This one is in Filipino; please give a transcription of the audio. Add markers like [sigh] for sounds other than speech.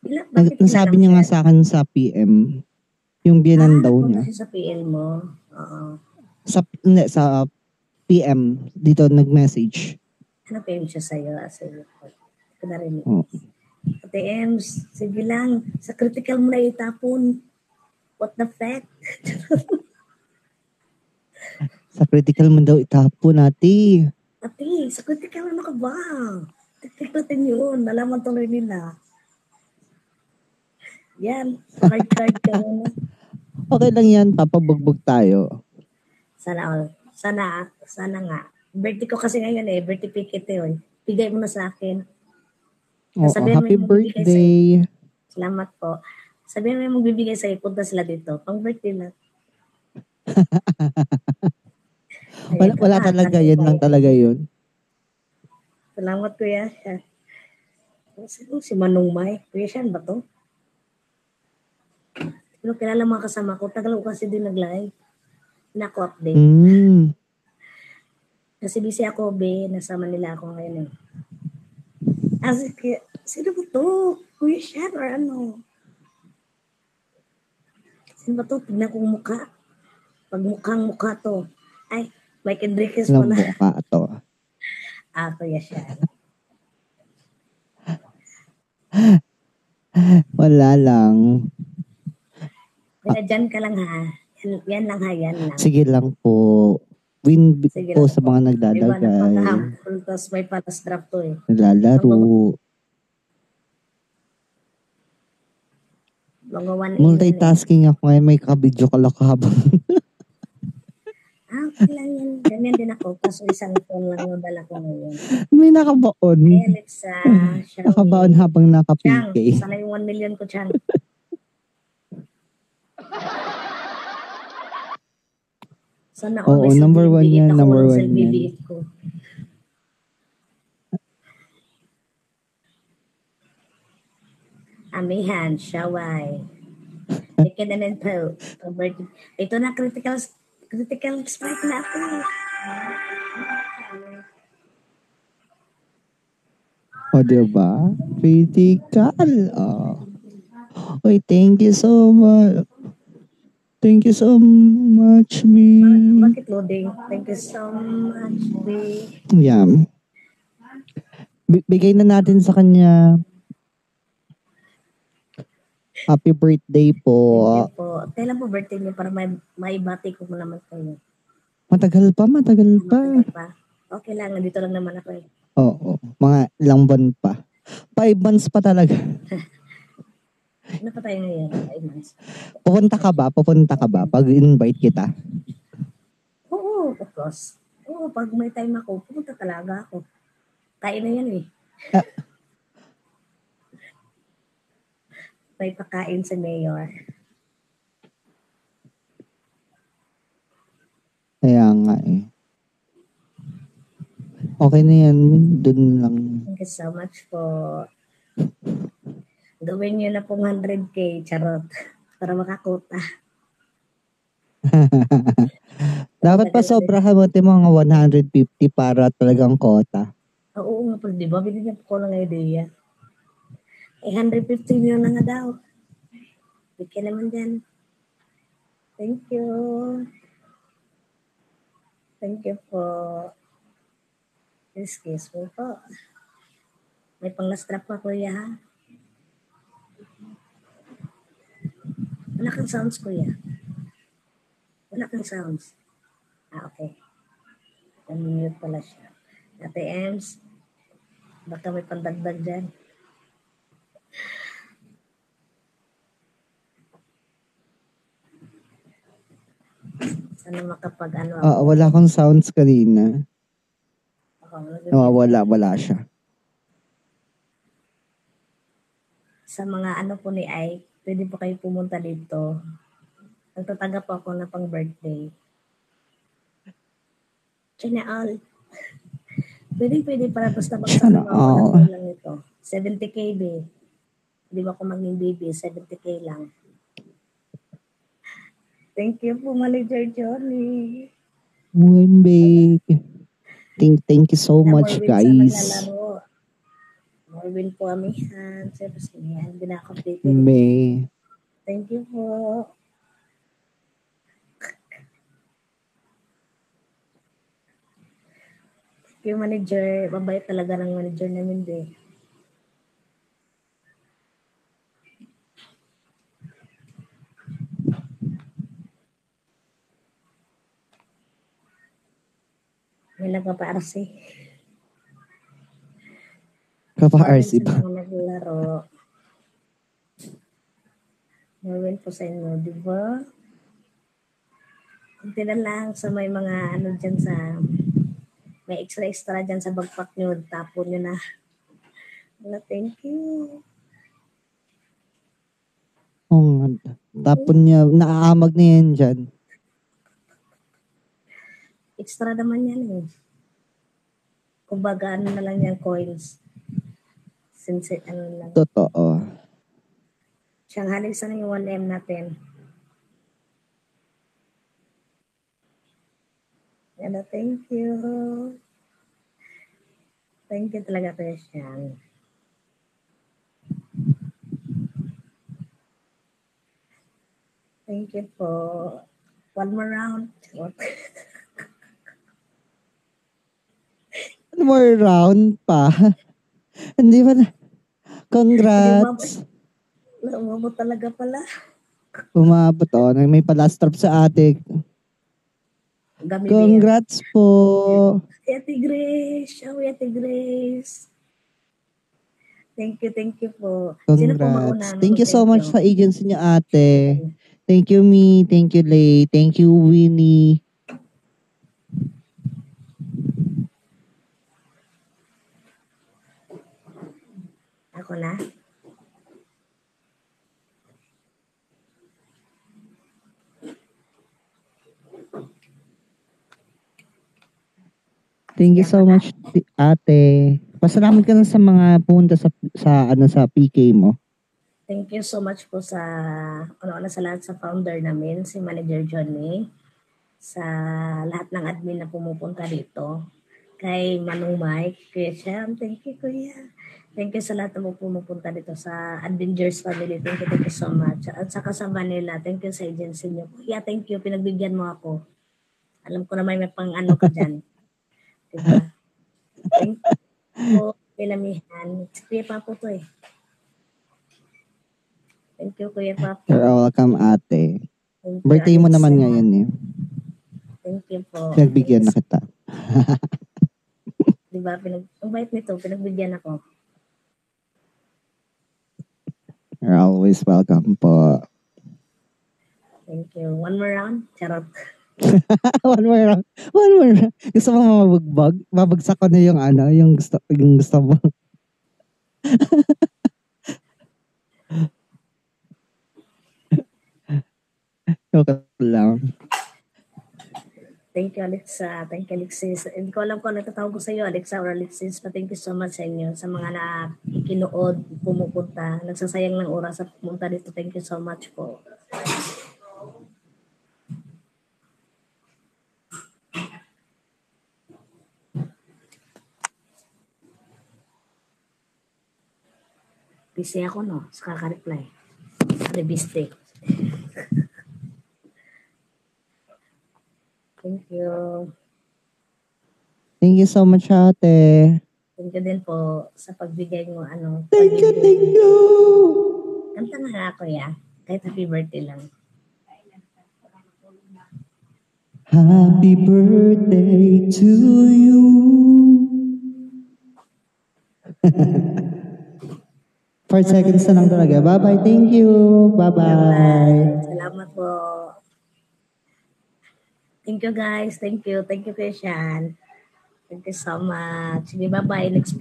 Ilan, Nag, nasabi niya nga sa akin sa PM, yung biyanan Ah, daw niya. sa PL mo. Oo. Sa, hindi, sa PM, dito nag-message. Ano yun siya sa'yo? Ah, Sige. Ko narinig. Oh. Ate Ems, sige lang. Sa critical mo na itapon. What the fuck? [laughs] Sa critical mo daw itapo nati. Ate, sa critical ano ka ba? Tiktik natin yun. Nalaman tuloy nila. Yan. Hard card ka muna. [laughs] Okay lang yan, papabugbog tayo. Sana all. Sana, sana nga. Birthday ko kasi ngayon eh. Birthday picket yun. Bigay mo na sa akin. Oo, Sabihin mo happy magbibigay birthday. Salamat po. Sabihin mo yung magbibigay sa'yo. Punta sila dito. Pang birthday na. [laughs] Wala, wala talaga, yan lang talaga yun. Salamat kuya. Sino si Manong May? Kuya Sean ba to? Pero kilala mga kasama ko. Tagal ko kasi din nag-live. Nako update. Mm. Kasi busy ako, be. Nasama nila ako ngayon eh. Ah, sige. Sino ba to? Kuya Sean or ano? Sino ba to? Tignan kong mukha. Pag mukhang mukha to. Ay, Mike Enriquez pala. mo ka to. [laughs] Ah, Kuya Sean. Wala lang. Kaya dyan ka lang ha. Yan, yan lang ha, yan lang. Sige lang po. Win Sige po lang sa mga Diba, nagdadagay. napaka-humble. Tapos may patas draft to eh. Naglalaro. One Multitasking ako ngayon. May kabidyo ka lang habang. [laughs] Ah, okay lang yan. Ganyan din ako. Kaso isang phone lang yung dala ko ngayon. may nakabaon. Hey, Alexa. [laughs] Nakabaon habang Chang, naka-PK. sana yung 1 million ko, Chang. Sana Oo, may number one yan, ako, number one selfie, yan. ko. Amihan, Shawai. Chicken and then po. Ito na, critical critical strike na ako. O, diba? Critical. Oh. Oy, thank you so much. Thank you so much, me. Bakit loading? Thank you so much, B. Yeah. B- bigay na natin sa kanya. Happy birthday Thank po. you po. Kailan po birthday niyo para may maibati ko naman kayo? Matagal pa, matagal pa. Matagal pa. Okay lang, nandito lang naman ako eh. Oo, mga ilang buwan pa. Five months pa talaga. [laughs] Pa tayo ngayon? Ay, nice. Pupunta ka ba? Pupunta ka ba? Pag invite kita. Oo, of course. Oo, pag may time ako, pumunta talaga ako. Kain na yan eh. Ah. [laughs] may pakain sa mayor. Kaya nga eh. Okay na yan. Dun lang. Thank you so much po. Gawin niyo na pong 100k, charot. Para makakuta. [laughs] Dapat pa sobrahan mo ito mga 150 para talagang kota. Oo nga po, di ba? Binigyan ko lang ng idea. Eh, 150 million na nga daw. Bigyan naman dyan. Thank you. Thank you po. Excuse me po. May pang-strap pa, kuya, ha? Wala kang sounds, kuya. Wala kang sounds. Ah, okay. Unmute pala siya. Ate Ems, baka may pandagdag dyan. Sana makapag ano. Ah, wala kang sounds kanina. Nag- Nawawala, wala siya. sa mga ano po ni Ike, pwede po kayo pumunta dito. Nagtatanggap po ako na pang birthday. Sana all. [laughs] Pwede, pwede para basta Sana magsasama ako ng lang ito. 70k be. Hindi ba ako maging baby? 70k lang. [laughs] Thank you po, Manager Johnny. One bake. Thank, thank you so much, win guys. Marvin po Amihan. Sir, yan. Binaka-update. May. Thank you po. Thank you, manager. Mabait talaga ng manager namin din. May nagpa-RC. Kapa-RC pa. Mga naglaro. Marvin po sa inyo, di ba? Kunti na lang sa may mga ano dyan sa may extra-extra dyan sa bagpak nyo, tapon nyo na. Wala, thank you. Oh, tapon niya, naaamag na yan dyan. Extra naman yan eh. Kumbaga, ano na lang yan, coins. Since, ano lang. Totoo. Shanghai, sana yung 1M natin. Ano, thank you. Thank you talaga, Christian. Thank you po. One more round. One more round pa. Hindi ba na? Congrats. Umabot talaga pala. Umabot oh. May pa-last drop sa atik. Gami Congrats po. Ate Grace. Oh, Ate Grace. Thank you, thank you po. Sino po mauna? Congrats. Thank you so much sa agency niya ate. Thank you me. Thank you Lay. Thank you Winnie. Ako na? Thank you so much ate. Pasalamat ka na sa mga pumunta sa sa ano sa PK mo. Thank you so much po sa ano sa lahat sa founder namin, si Manager Johnny, sa lahat ng admin na pumupunta dito. Kay Manong Mike, Kuya Sham, thank you Kuya. Thank you sa lahat na pumupunta dito sa Avengers family. Thank you, thank you so much. At saka sa Manila, thank you sa agency niyo. Kuya, thank you. Pinagbigyan mo ako. Alam ko naman may pang ano ka dyan. [laughs] diba? Thank you po, Pilamihan. Kuya Papo to eh. Thank you, Kuya Papo. You're welcome ate. Thank you, Birthday mo Alexa. naman ngayon eh. Thank you po. Pinagbigyan na kita. [laughs] Diba, pinag ang bait nito, pinagbigyan ako. You're always welcome po. Thank you. One more round? Charot. [laughs] one more round. One more round. Gusto mo mabagbag? Babagsak ko na yung ano, yung gusto, yung gusto mo. [laughs] Joke lang. Thank you, Alexa. Thank you, Alexis. Hindi ko alam kung ano tatawag ko sa iyo, Alexa or Alexis, but thank you so much sa inyo, sa mga na ikinood, pumupunta, nagsasayang ng oras sa pumunta dito. Thank you so much po. Busy ako, no? Sa kaka-reply. Rebiste. Thank you. Thank you so much, ate. Thank you din po sa pagbigay mo ano. Thank you, thank you. Kanta na nga ako ya. Kahit happy birthday lang. Happy birthday to you. [laughs] Four seconds na lang talaga. Bye-bye. Thank you. Bye-bye. Salamat po. Thank you guys. Thank you. Thank you, Christian. Thank you so much. Sige, bye-bye. Next